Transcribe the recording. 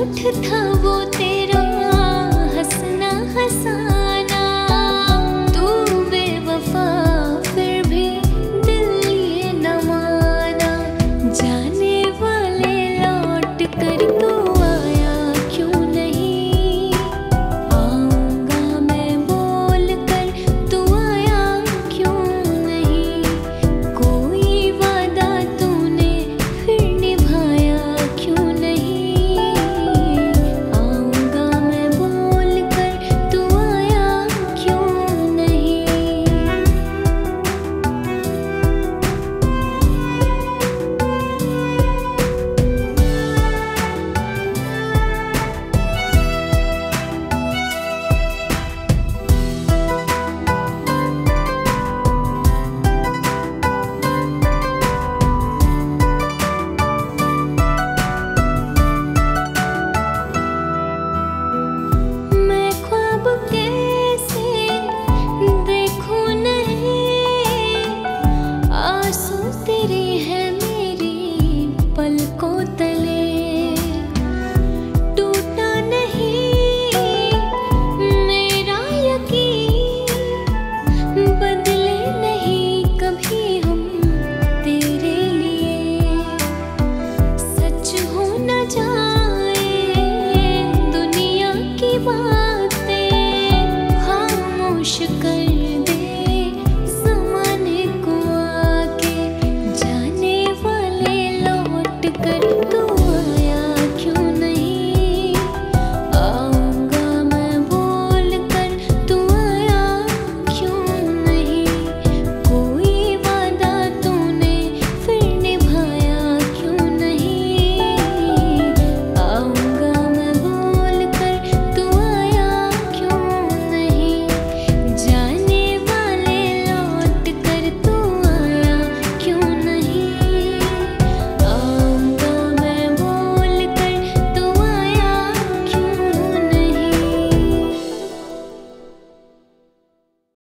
रूठ था वो